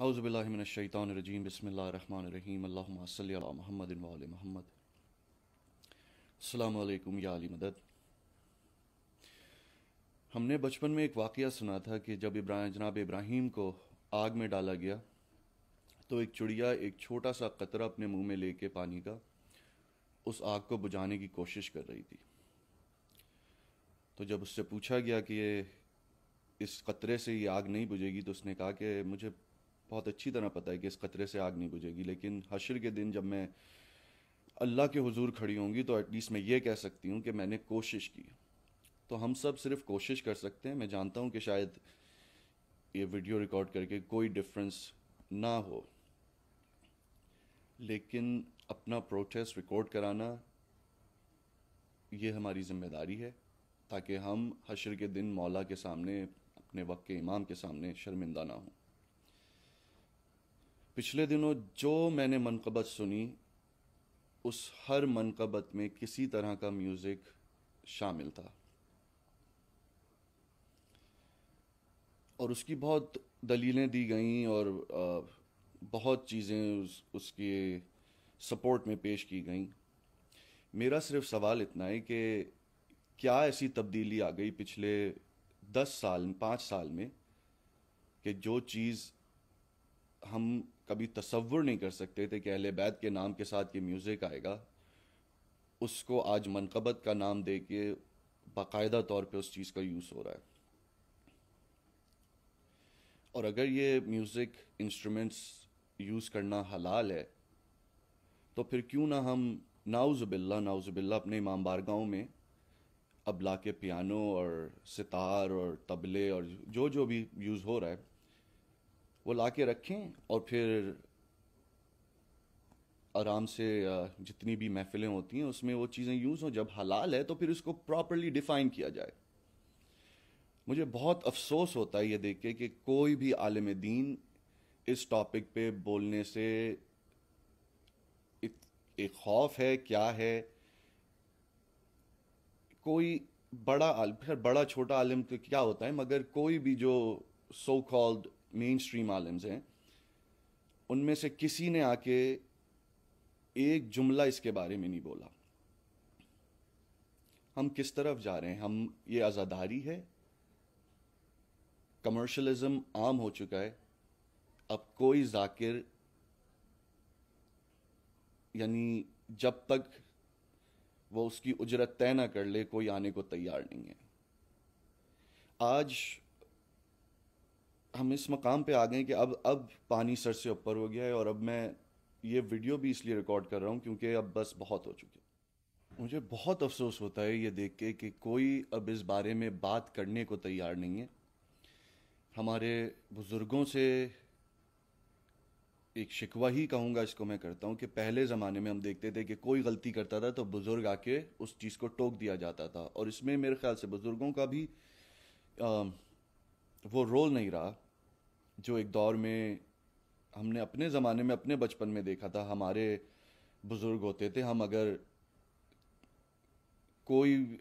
हाउज़बिल्लिमिनशैतानरजीम बसमीम अल्लाहुम्मा सल्लि अला मुहम्मद व आले मोहम्मद अस्सलाम वालेकुम या अली मदद हमने बचपन में एक वाक़ सुना था कि जब इब्राहिम जनाब इब्राहिम को आग में डाला गया तो एक चिड़िया, एक छोटा सा कतरा अपने मुँह में लेके पानी का उस आग को बुझाने की कोशिश कर रही थी। तो जब उससे पूछा गया कि ये इस कतरे से ये आग नहीं बुझेगी तो उसने कहा कि मुझे बहुत अच्छी तरह पता है कि इस खतरे से आग नहीं बुझेगी, लेकिन हशर के दिन जब मैं अल्लाह के हुजूर खड़ी होंगी तो एटलीस्ट मैं ये कह सकती हूँ कि मैंने कोशिश की। तो हम सब सिर्फ़ कोशिश कर सकते हैं, मैं जानता हूँ कि शायद ये वीडियो रिकॉर्ड करके कोई डिफरेंस ना हो। लेकिन अपना प्रोटेस्ट रिकॉर्ड कराना, ये हमारी ज़िम्मेदारी है, ताकि हम हशर के दिन मौला के सामने, अपने वक्त के इमाम के सामने शर्मिंदा ना हों। पिछले दिनों जो मैंने मनकबत सुनी उस हर मनकबत में किसी तरह का म्यूज़िक शामिल था। और उसकी बहुत दलीलें दी गईं और बहुत चीज़ें उस, उसके सपोर्ट में पेश की गईं। मेरा सिर्फ़ सवाल इतना है कि क्या ऐसी तब्दीली आ गई पिछले दस साल पाँच साल में कि जो चीज़ हम कभी तस्वुर नहीं कर सकते थे कि अहल बैत के नाम के साथ ये म्यूज़िक आएगा। उसको आज मनकबत का नाम दे के बाकायदा तौर पे उस चीज़ का यूज़ हो रहा है। और अगर ये म्यूज़िक इंस्ट्रूमेंट्स यूज़ करना हलाल है तो फिर क्यों ना हम नाउज़बिल्ला नाउज़बिल्ला अपने इमाम बारगाहों में अब ला के पियानो और सितार और तबले और जो जो भी यूज़ हो रहा है वो ला के रखें और फिर आराम से जितनी भी महफिलें होती हैं, उसमें वो चीज़ें यूज़ हों। जब हलाल है तो फिर उसको प्रॉपरली डिफ़ाइन किया जाए। मुझे बहुत अफसोस होता है ये देख के कि कोई भी आलम दीन इस टॉपिक पे बोलने से एक खौफ है, क्या है? कोई बड़ा फिर बड़ा छोटा आलम तो क्या होता है, मगर कोई भी जो सो कॉल्ड मेन स्ट्रीम आलम्स हैं, उनमें से किसी ने आके एक जुमला इसके बारे में नहीं बोला। हम किस तरफ़ जा रहे हैं? हम, ये आज़ादारी है? कमर्शलिज्म आम हो चुका है। अब कोई जाकिर, यानी जब तक वो उसकी उजरत तय ना कर ले, कोई आने को तैयार नहीं है। आज हम इस मकाम पे आ गए कि अब अब पानी सर से ऊपर हो गया है और अब मैं ये वीडियो भी इसलिए रिकॉर्ड कर रहा हूँ क्योंकि अब बस बहुत हो चुकी मुझे बहुत अफसोस होता है ये देख के कि कोई अब इस बारे में बात करने को तैयार नहीं है। हमारे बुज़ुर्गों से एक शिकवा ही कहूँगा इसको मैं करता हूँ कि पहले ज़माने में हम देखते थे कि कोई गलती करता था तो बुज़ुर्ग आके उस चीज़ को टोक दिया जाता था। और इसमें मेरे ख्याल से बुज़ुर्गों का भी आ, वो रोल नहीं रहा, जो एक दौर में हमने अपने ज़माने में, अपने बचपन में देखा था, हमारे बुज़ुर्ग होते थे, हम अगर कोई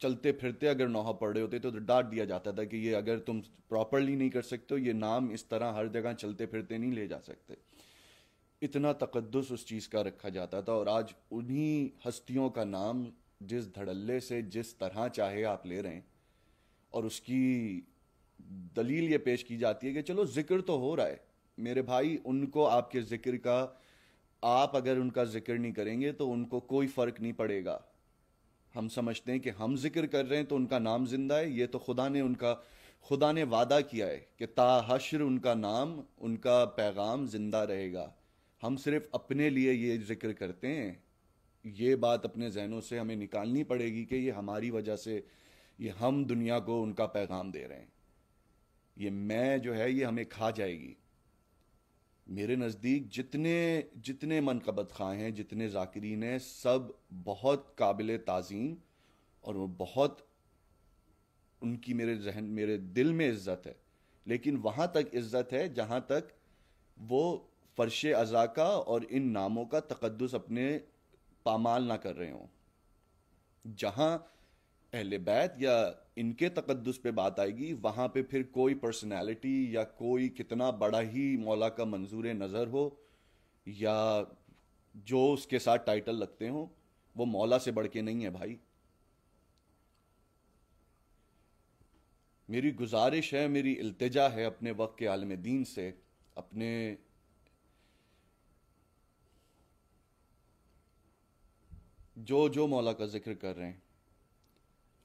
चलते फिरते अगर नौहा पड़ रहे होते तो डांट दिया जाता था कि ये अगर तुम प्रॉपरली नहीं कर सकते हो, ये नाम इस तरह हर जगह चलते फिरते नहीं ले जा सकते। इतना तकदस उस चीज़ का रखा जाता था और आज उन्हीं हस्तियों का नाम जिस धड़ल्ले से जिस तरह चाहे आप ले रहे हैं और उसकी दलील ये पेश की जाती है कि चलो, ज़िक्र तो हो रहा है। मेरे भाई, उनको आपके ज़िक्र का, आप अगर उनका ज़िक्र नहीं करेंगे तो उनको कोई फ़र्क नहीं पड़ेगा। हम समझते हैं कि हम ज़िक्र कर रहे हैं तो उनका नाम ज़िंदा है। ये तो खुदा ने उनका, खुदा ने वादा किया है कि ताहशर उनका नाम, उनका पैगाम ज़िंदा रहेगा। हम सिर्फ़ अपने लिए ये ज़िक्र करते हैं। ये बात अपने जहनों से हमें निकालनी पड़ेगी कि ये हमारी वजह से ये हम दुनिया को उनका पैगाम दे रहे हैं। ये मैं जो है, ये हमें खा जाएगी। मेरे नज़दीक जितने जितने मनकबत खां हैं, जितने जाकिरीन हैं, सब बहुत काबिल ताज़ीम और वो बहुत उनकी मेरे जहन, मेरे दिल में इज़्ज़त है। लेकिन वहाँ तक इज़्ज़त है, जहाँ तक वो फ़र्श अज़ा का और इन नामों का तकदस अपने पामाल ना कर रहे हों। जहाँ अहले बैत या इनके तकदस पे बात आएगी, वहाँ पे फिर कोई पर्सनैलिटी या कोई कितना बड़ा ही मौला का मंजूर नज़र हो या जो उसके साथ टाइटल लगते हो, वो मौला से बढ़ के नहीं है भाई। मेरी गुजारिश है, मेरी इल्तिजा है अपने वक्त के आलम दीन से, अपने जो जो मौला का ज़िक्र कर रहे हैं।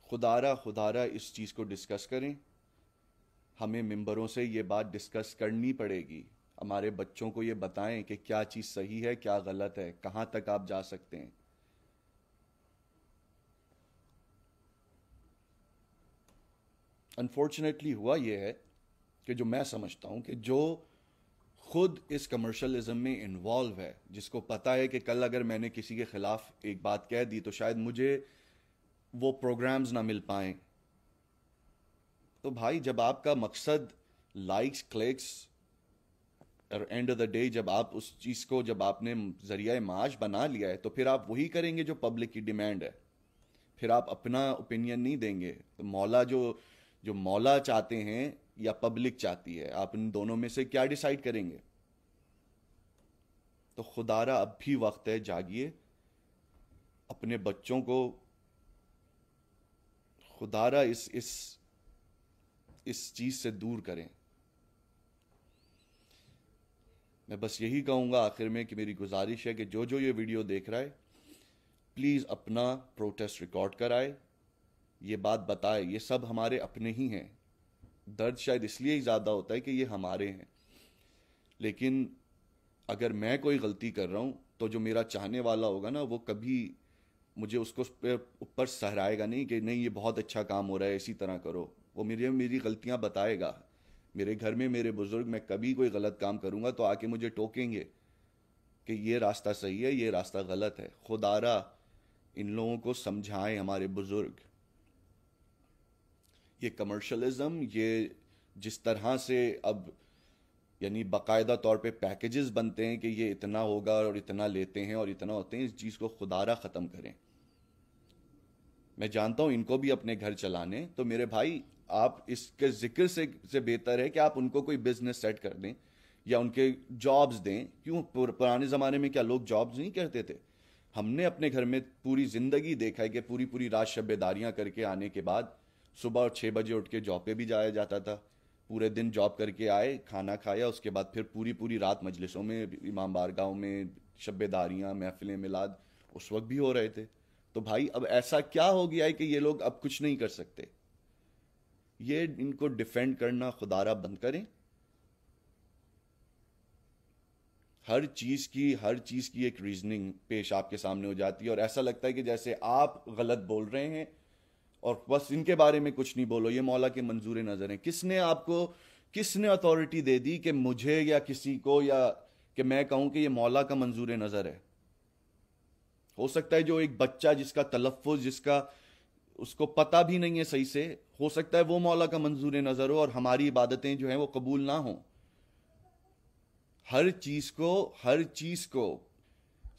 खुदारा खुदारा, इस चीज़ को डिस्कस करें। हमें मेंबरों से ये बात डिस्कस करनी पड़ेगी। हमारे बच्चों को ये बताएँ कि क्या चीज़ सही है, क्या गलत है, कहाँ तक आप जा सकते हैं। अनफॉर्चुनेटली हुआ यह है कि जो मैं समझता हूँ कि जो खुद इस कमर्शलिज्म में इन्वॉल्व है, जिसको पता है कि कल अगर मैंने किसी के खिलाफ एक बात कह दी तो शायद मुझे वो प्रोग्राम्स ना मिल पाए। तो भाई, जब आपका मकसद लाइक्स क्लिक्स और एंड ऑफ़ द डे जब आप उस चीज़ को जब आपने ज़रिया माश बना लिया है तो फिर आप वही करेंगे जो पब्लिक की डिमांड है। फिर आप अपना ओपिनियन नहीं देंगे। तो मौला जो जो मौला चाहते हैं या पब्लिक चाहती है, आप इन दोनों में से क्या डिसाइड करेंगे? तो खुदारा अब भी वक्त है, जागिए, अपने बच्चों को खुदारा इस इस इस चीज़ से दूर करें। मैं बस यही कहूँगा आखिर में कि मेरी गुजारिश है कि जो जो ये वीडियो देख रहा है, प्लीज़ अपना प्रोटेस्ट रिकॉर्ड कराए। ये बात बताए, ये सब हमारे अपने ही हैं। दर्द शायद इसलिए ही ज़्यादा होता है कि ये हमारे हैं। लेकिन अगर मैं कोई गलती कर रहा हूँ तो जो मेरा चाहने वाला होगा ना, वो कभी मुझे उसको ऊपर सहराएगा नहीं कि नहीं, ये बहुत अच्छा काम हो रहा है, इसी तरह करो। वो मेरे, मेरी गलतियाँ बताएगा। मेरे घर में मेरे बुज़ुर्ग, मैं कभी कोई गलत काम करूँगा तो आके मुझे टोकेंगे कि ये रास्ता सही है, ये रास्ता गलत है। खुदारा, इन लोगों को समझाएँ हमारे बुज़ुर्ग। ये कमर्शलिज्म ये जिस तरह से अब, यानी बाकायदा तौर पे पैकेजेस बनते हैं कि ये इतना होगा और इतना लेते हैं और इतना होते हैं, इस चीज़ को खुदारा ख़त्म करें। मैं जानता हूँ इनको भी अपने घर चलाने तो मेरे भाई, आप इसके ज़िक्र से से बेहतर है कि आप उनको कोई बिज़नेस सेट कर दें, या उनके जॉब्स दें। क्यों? पुराने ज़माने में क्या लोग जॉब्स नहीं करते थे? हमने अपने घर में पूरी ज़िंदगी देखा है कि पूरी पूरी रात शब्बेदारियाँ करके आने के बाद सुबह छः बजे उठ के जॉब पे भी जाया जाता था। पूरे दिन जॉब करके आए, खाना खाया, उसके बाद फिर पूरी पूरी रात मजलिसों में, इमाम बारगाहों में, शब्बेदारियाँ, महफिलें, मिलाद, उस वक्त भी हो रहे थे। तो भाई, अब ऐसा क्या हो गया है कि ये लोग अब कुछ नहीं कर सकते? ये इनको डिफेंड करना खुदारा बंद करें। हर चीज़ की, हर चीज़ की एक रीजनिंग पेश आपके सामने हो जाती है और ऐसा लगता है कि जैसे आप गलत बोल रहे हैं और बस इनके बारे में कुछ नहीं बोलो, ये मौला के मंजूर नज़र हैं। किसने आपको, किसने अथॉरिटी दे दी कि मुझे या किसी को या कि मैं कहूँ कि ये मौला का मंजूर नज़र है? हो सकता है जो एक बच्चा जिसका तलफ़ जिसका उसको पता भी नहीं है सही से, हो सकता है वो मौला का मंजूर नज़र हो और हमारी इबादतें जो हैं वो कबूल ना हो। हर चीज़ को, हर चीज़ को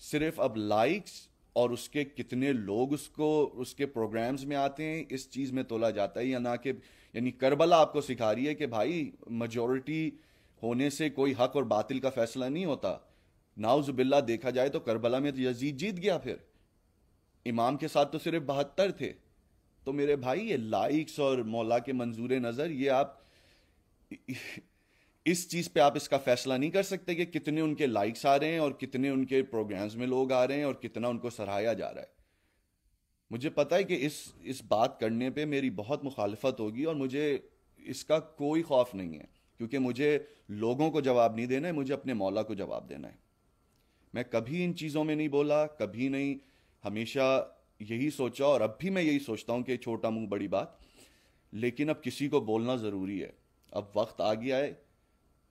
सिर्फ़ अब लाइक्स और उसके कितने लोग उसको, उसके प्रोग्राम्स में आते हैं, इस चीज़ में तोला जाता है। या ना कि, यानी करबला आपको सिखा रही है कि भाई मजॉरिटी होने से कोई हक और बातिल का फैसला नहीं होता। नाउज बिल्ला देखा जाए तो करबला में तो यजीद जीत गया फिर। इमाम के साथ तो सिर्फ़ बहत्तर थे। तो मेरे भाई, ये लाइक्स और मौला के मंजूर नज़र, ये आप इस चीज़ पे आप इसका फैसला नहीं कर सकते कि कितने उनके लाइक्स आ रहे हैं और कितने उनके प्रोग्राम्स में लोग आ रहे हैं और कितना उनको सराहाया जा रहा है। मुझे पता है कि इस इस बात करने पे मेरी बहुत मुखालफत होगी और मुझे इसका कोई खौफ नहीं है, क्योंकि मुझे लोगों को जवाब नहीं देना है, मुझे अपने मौला को जवाब देना है। मैं कभी इन चीज़ों में नहीं बोला कभी नहीं हमेशा यही सोचा और अब भी मैं यही सोचता हूँ कि छोटा मुँह बड़ी बात। लेकिन अब किसी को बोलना ज़रूरी है। अब वक्त आ गया है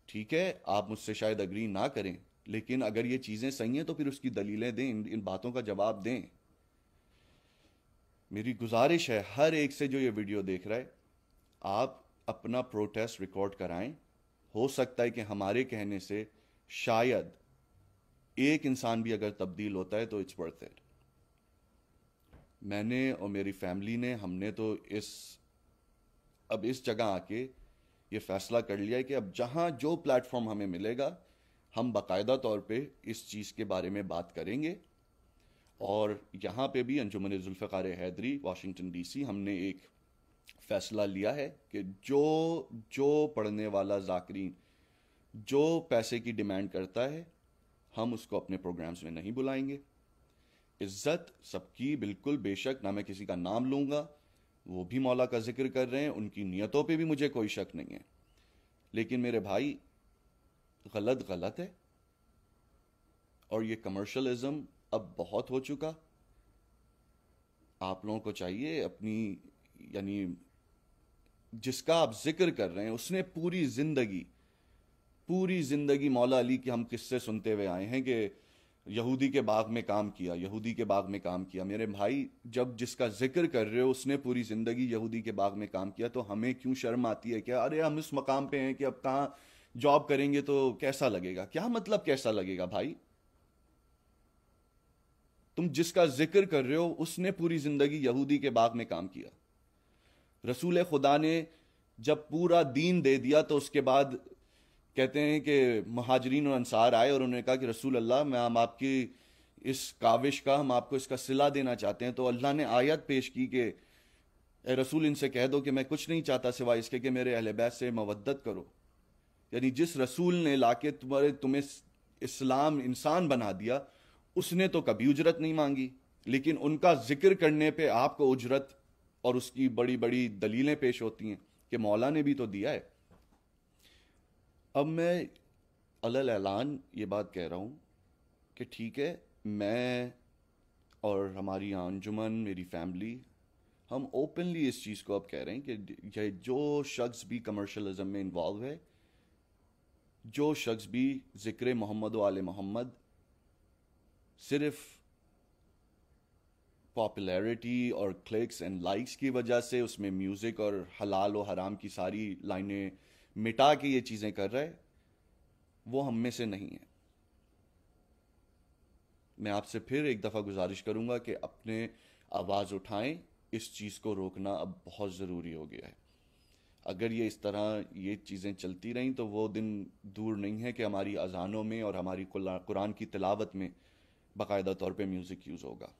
ठीक है आप मुझसे शायद अग्री ना करें लेकिन अगर ये चीज़ें सही हैं तो फिर उसकी दलीलें दें इन, इन बातों का जवाब दें। मेरी गुजारिश है हर एक से जो ये वीडियो देख रहा है आप अपना प्रोटेस्ट रिकॉर्ड कराएँ। हो सकता है कि हमारे कहने से शायद एक इंसान भी अगर तब्दील होता है तो इट्स वर्थ इट मैंने और मेरी फैमिली ने, हमने तो इस, अब इस जगह आके ये फैसला कर लिया है कि अब जहाँ जो प्लेटफॉर्म हमें मिलेगा, हम बाकायदा तौर पे इस चीज़ के बारे में बात करेंगे। और यहाँ पे भी अंजुमन जुल्फ़ार हैदरी वाशिंगटन डीसी हमने एक फ़ैसला लिया है कि जो जो पढ़ने वाला जाकरीन, जो पैसे की डिमांड करता है हम उसको अपने प्रोग्राम्स में नहीं बुलाएँगे। इज़्ज़त सबकी बिल्कुल बेशक, ना मैं किसी का नाम लूँगा, वो भी मौला का ज़िक्र कर रहे हैं, उनकी नीयतों पे भी मुझे कोई शक नहीं है। लेकिन मेरे भाई, गलत गलत है। और ये कमर्शलिज्म अब बहुत हो चुका। आप लोगों को चाहिए अपनी, यानी जिसका आप ज़िक्र कर रहे हैं, उसने पूरी ज़िंदगी पूरी ज़िंदगी मौला अली की हम किस्से सुनते हुए आए हैं कि यहूदी के बाग में काम किया, यहूदी के बाग में काम किया। मेरे भाई, जब जिसका ज़िक्र कर रहे हो, उसने पूरी ज़िंदगी यहूदी के बाग में काम किया तो हमें क्यों शर्म आती है? क्या, अरे, हम इस मकाम पे हैं कि अब कहाँ जॉब करेंगे तो कैसा लगेगा? क्या मतलब कैसा लगेगा भाई? तुम जिसका ज़िक्र कर रहे हो, उसने पूरी ज़िंदगी यहूदी के बाग में काम किया। रसूल खुदा ने जब पूरा दीन दे दिया तो उसके बाद कहते हैं कि महाजरीन और अंसार आए और उन्होंने कहा कि रसूल अल्लाह, मैं, हम आपकी इस काविश का, हम आपको इसका सिला देना चाहते हैं। तो अल्लाह ने आयत पेश की कि रसूल, इनसे कह दो कि मैं कुछ नहीं चाहता सिवाय इसके कि मेरे अहल बैत से मवद्दत करो। यानी जिस रसूल ने लाके तुम्हारे, तुम्हें इस्लाम इंसान बना दिया, उसने तो कभी उजरत नहीं मांगी। लेकिन उनका ज़िक्र करने पे आपको उजरत और उसकी बड़ी बड़ी दलीलें पेश होती हैं कि मौला ने भी तो दिया है। अब मैं अलल ऐलान ये बात कह रहा हूँ कि ठीक है, मैं और हमारी अंजुमन मेरी फैमिली, हम ओपनली इस चीज़ को अब कह रहे हैं कि जो शख्स भी कमर्शलिज्म में इन्वॉल्व है, जो शख्स भी ज़िक्र मोहम्मद वाल मोहम्मद, सिर्फ़ पॉपुलैरिटी और क्लिक्स एंड लाइक्स की वजह से उसमें म्यूज़िक और हलाल और हराम की सारी लाइनें मिटा के ये चीज़ें कर रहा है, वो हम में से नहीं है। मैं आपसे फिर एक दफ़ा गुजारिश करूँगा कि अपने आवाज़ उठाएँ, इस चीज़ को रोकना अब बहुत ज़रूरी हो गया है। अगर ये इस तरह ये चीज़ें चलती रहीं तो वो दिन दूर नहीं है कि हमारी अजानों में और हमारी कुरान की तिलावत में बाकायदा तौर पे म्यूज़िक यूज़ होगा।